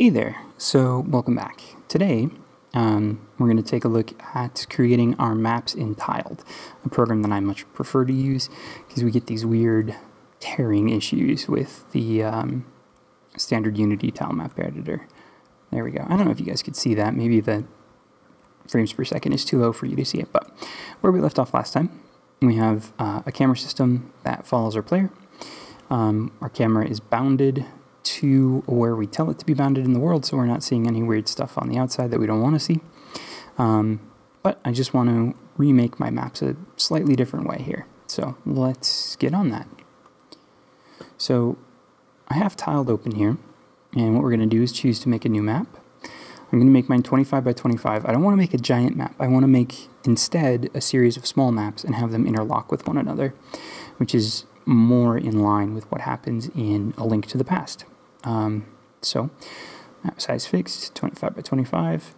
Hey there, so welcome back. Today, um, we're going to take a look at creating our maps in Tiled, a program that I much prefer to use because we get these weird tearing issues with the um, standard Unity tile map editor. There we go. I don't know if you guys could see that. Maybe the frames per second is too low for you to see it, but where we left off last time, we have uh, a camera system that follows our player. Um, our camera is bounded to where we tell it to be bounded in the world so we're not seeing any weird stuff on the outside that we don't want to see. Um, but I just want to remake my maps a slightly different way here. So let's get on that. So I have tiled open here, and what we're going to do is choose to make a new map. I'm going to make mine 25 by 25. I don't want to make a giant map. I want to make instead a series of small maps and have them interlock with one another, which is more in line with what happens in A Link to the Past. Um, so map size fixed, 25 by 25,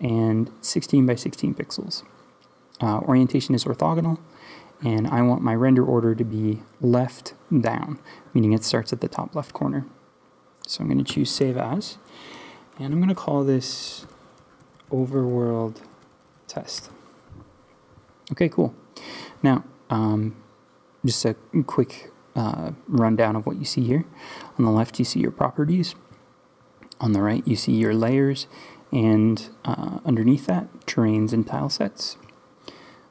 and 16 by 16 pixels. Uh, orientation is orthogonal, and I want my render order to be left down, meaning it starts at the top left corner. So I'm going to choose Save As, and I'm going to call this Overworld Test. Okay, cool. Now, um, just a quick uh, rundown of what you see here. On the left, you see your properties. On the right, you see your layers, and uh, underneath that, terrains and tile sets.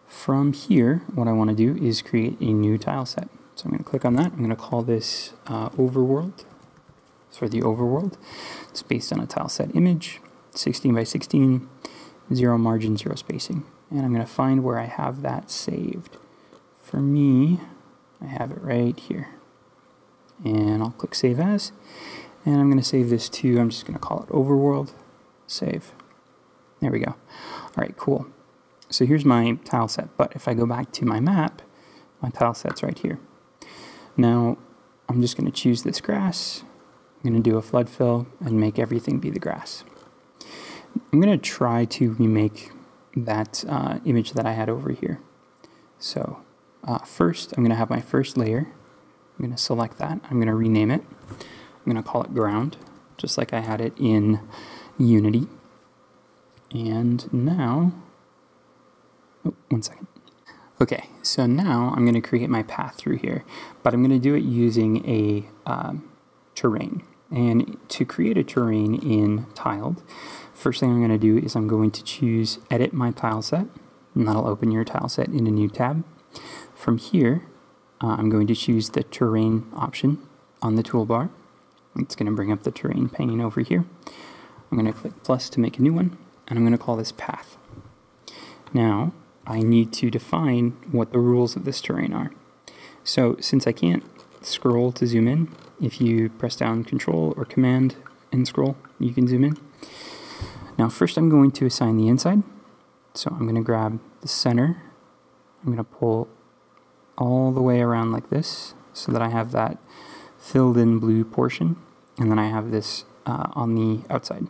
From here, what I want to do is create a new tile set. So I'm going to click on that. I'm going to call this uh, Overworld. For the Overworld, it's based on a tile set image, 16 by 16, zero margin, zero spacing. And I'm going to find where I have that saved. For me, I have it right here. And I'll click Save As. And I'm going to save this to, I'm just going to call it Overworld. Save. There we go. All right, cool. So here's my tile set. But if I go back to my map, my tile set's right here. Now, I'm just going to choose this grass. I'm going to do a flood fill and make everything be the grass. I'm going to try to remake that uh, image that I had over here. So uh, first, I'm going to have my first layer. I'm going to select that. I'm going to rename it. I'm going to call it ground, just like I had it in Unity. And now, oh, one second. Okay, so now I'm going to create my path through here, but I'm going to do it using a um, terrain. And to create a terrain in Tiled, first thing I'm going to do is I'm going to choose Edit My Tile Set, and that'll open your tile set in a new tab. From here, uh, I'm going to choose the terrain option on the toolbar. It's going to bring up the terrain pane over here. I'm going to click plus to make a new one, and I'm going to call this path. Now, I need to define what the rules of this terrain are. So since I can't scroll to zoom in, if you press down Control or Command and scroll, you can zoom in. Now first I'm going to assign the inside. So I'm going to grab the center. I'm going to pull all the way around like this so that I have that filled in blue portion and then I have this uh, on the outside.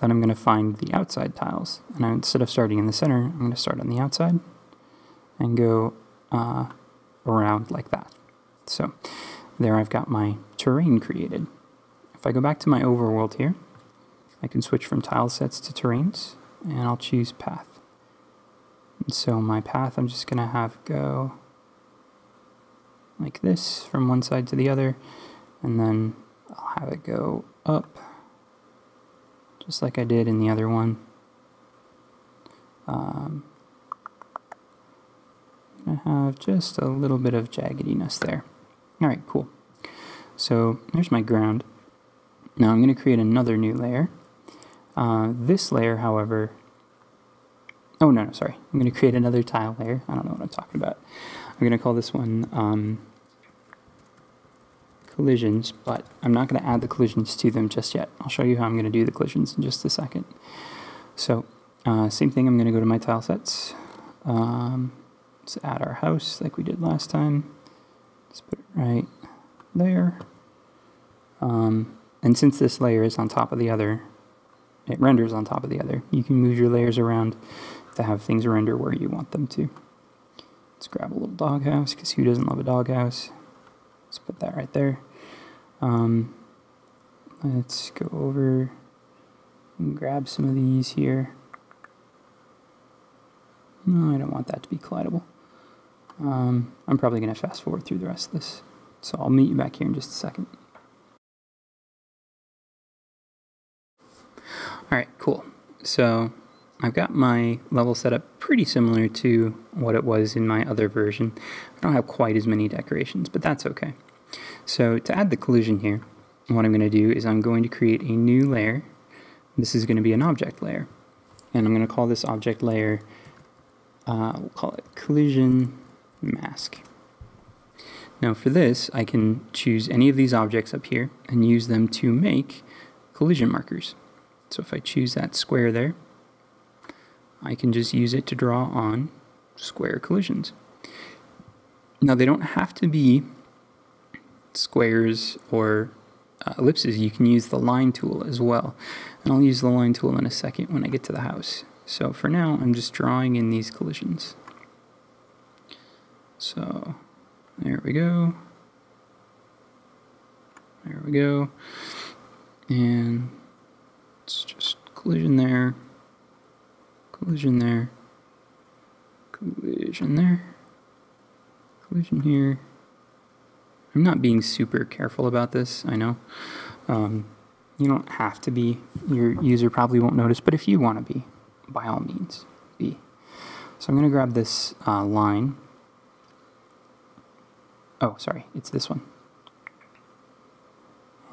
Then I'm going to find the outside tiles and I, instead of starting in the center I'm going to start on the outside and go uh, around like that. So there I've got my terrain created. If I go back to my overworld here I can switch from tile sets to terrains and I'll choose path. And so my path I'm just going to have go like this from one side to the other and then I'll have it go up just like I did in the other one. Um, I have just a little bit of jaggediness there. Alright, cool. So there's my ground. Now I'm going to create another new layer. Uh, this layer, however, oh no, no, sorry. I'm going to create another tile layer. I don't know what I'm talking about. I'm going to call this one um, collisions, but I'm not going to add the collisions to them just yet. I'll show you how I'm going to do the collisions in just a second. So, uh, same thing, I'm going to go to my tile sets. Um, let's add our house like we did last time. Let's put it right there. Um, and since this layer is on top of the other, it renders on top of the other, you can move your layers around to have things render where you want them to. Let's grab a little doghouse, because who doesn't love a doghouse? Let's put that right there. Um, let's go over and grab some of these here. No, I don't want that to be collidable. Um, I'm probably going to fast forward through the rest of this. So I'll meet you back here in just a second. All right, cool. So I've got my level set up pretty similar to what it was in my other version. I don't have quite as many decorations, but that's okay. So to add the collision here, what I'm going to do is I'm going to create a new layer. This is going to be an object layer. And I'm going to call this object layer, uh, we'll call it collision mask. Now for this, I can choose any of these objects up here and use them to make collision markers. So if I choose that square there, I can just use it to draw on square collisions. Now they don't have to be squares or uh, ellipses. You can use the line tool as well. And I'll use the line tool in a second when I get to the house. So for now, I'm just drawing in these collisions. So there we go. There we go. And it's just collision there, collision there, collision there, collision here. I'm not being super careful about this, I know. Um, you don't have to be. Your user probably won't notice, but if you want to be, by all means, be. So I'm going to grab this uh, line. Oh, sorry, it's this one.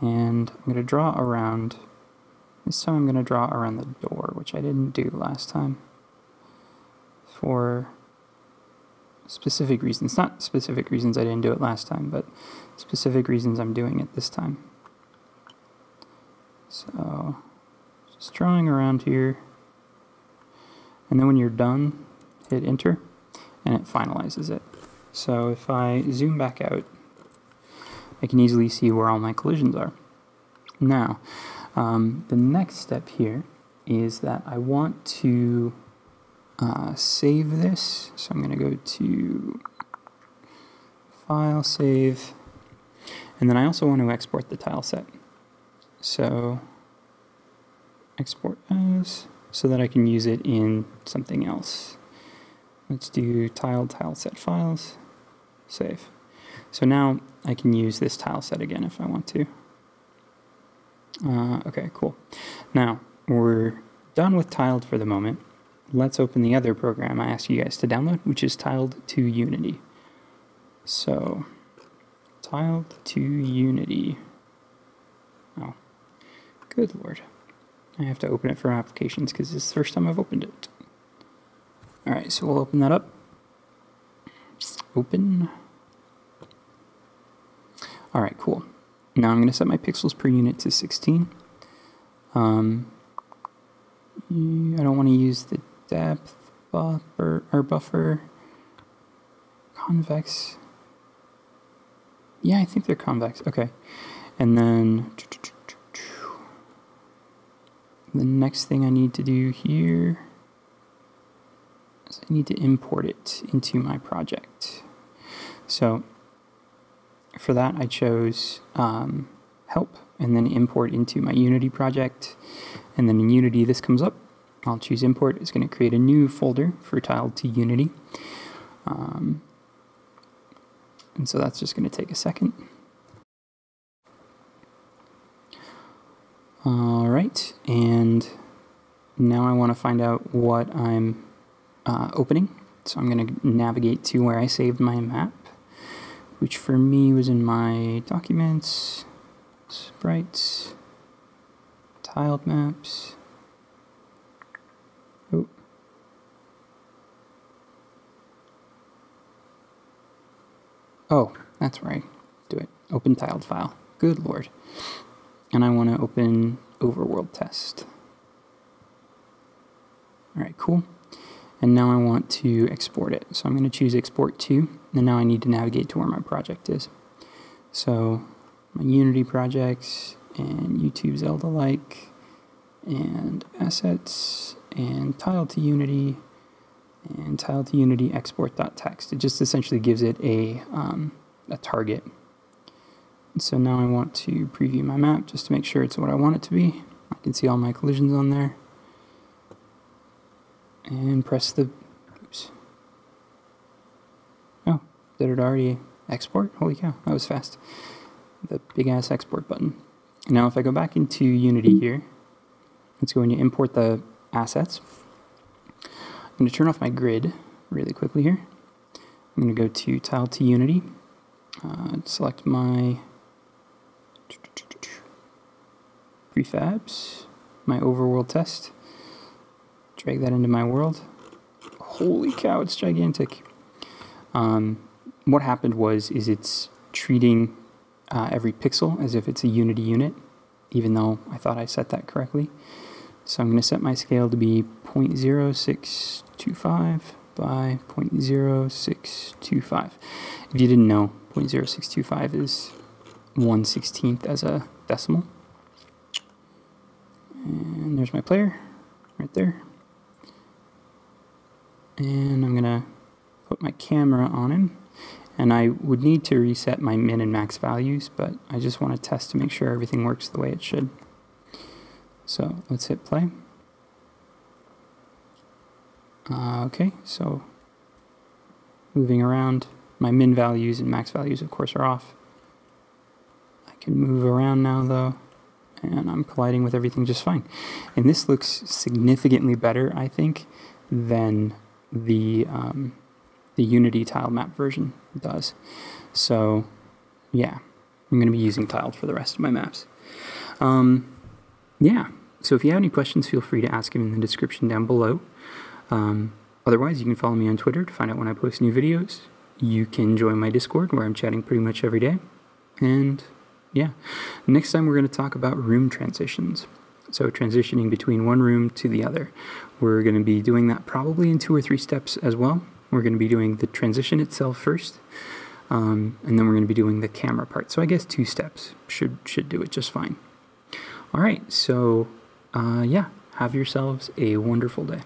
And I'm going to draw around this time I'm going to draw around the door, which I didn't do last time. For specific reasons. Not specific reasons I didn't do it last time, but specific reasons I'm doing it this time. So, just drawing around here. And then when you're done, hit enter, and it finalizes it. So if I zoom back out, I can easily see where all my collisions are. Now, um, the next step here is that I want to uh, save this. So I'm going to go to File, Save, and then I also want to export the tile set. So export as so that I can use it in something else. Let's do tile tile set files, save. So now I can use this tile set again if I want to. Uh, okay, cool. Now, we're done with tiled for the moment. Let's open the other program I asked you guys to download, which is tiled to Unity. So, tiled to Unity. Oh, good lord. I have to open it for applications because this is the first time I've opened it. Alright, so we'll open that up. Open. Alright, cool. Now I'm going to set my pixels per unit to 16. Um, I don't want to use the depth buffer or buffer. Convex. Yeah, I think they're convex. Okay. And then the next thing I need to do here is I need to import it into my project. So for that, I chose um, help and then import into my Unity project. And then in Unity, this comes up. I'll choose import. It's going to create a new folder for tiled to Unity. Um, and so that's just going to take a second. All right, and now I want to find out what I'm uh, opening. So I'm going to navigate to where I saved my map which for me was in my documents, sprites, tiled maps. Oh. Oh, that's right. Do it. Open tiled file. Good lord. And I want to open overworld test. Alright, cool and now I want to export it. So I'm going to choose export to, and now I need to navigate to where my project is. So my Unity projects and YouTube Zelda like and assets and tile to Unity and tile to Unity export.txt. It just essentially gives it a, um, a target so now I want to preview my map just to make sure it's what I want it to be. I can see all my collisions on there. And press the, oops. Oh, did it already export? Holy cow, that was fast. The big ass export button. Now if I go back into Unity here, let's go and import the assets. I'm going to turn off my grid really quickly here. I'm going to go to Tile to Unity, uh, select my prefabs, my overworld test, drag that into my world. Holy cow, it's gigantic. Um, what happened was, is it's treating uh, every pixel as if it's a unity unit, even though I thought I set that correctly. So I'm going to set my scale to be 0.0625 by 0.0625. If you didn't know, 0.0625 is 1 16th as a decimal. And there's my player right there. And I'm going to put my camera on him. And I would need to reset my min and max values, but I just want to test to make sure everything works the way it should. So let's hit play. Uh, okay, so moving around, my min values and max values of course are off. I can move around now though, and I'm colliding with everything just fine. And this looks significantly better, I think, than the um, the Unity tile map version does. So yeah, I'm going to be using tiled for the rest of my maps. Um, yeah, so if you have any questions, feel free to ask them in the description down below. Um, otherwise, you can follow me on Twitter to find out when I post new videos. You can join my Discord where I'm chatting pretty much every day. And yeah, next time we're going to talk about room transitions. So transitioning between one room to the other. We're going to be doing that probably in two or three steps as well. We're going to be doing the transition itself first, um, and then we're going to be doing the camera part. So I guess two steps should should do it just fine. All right, so uh, yeah, have yourselves a wonderful day.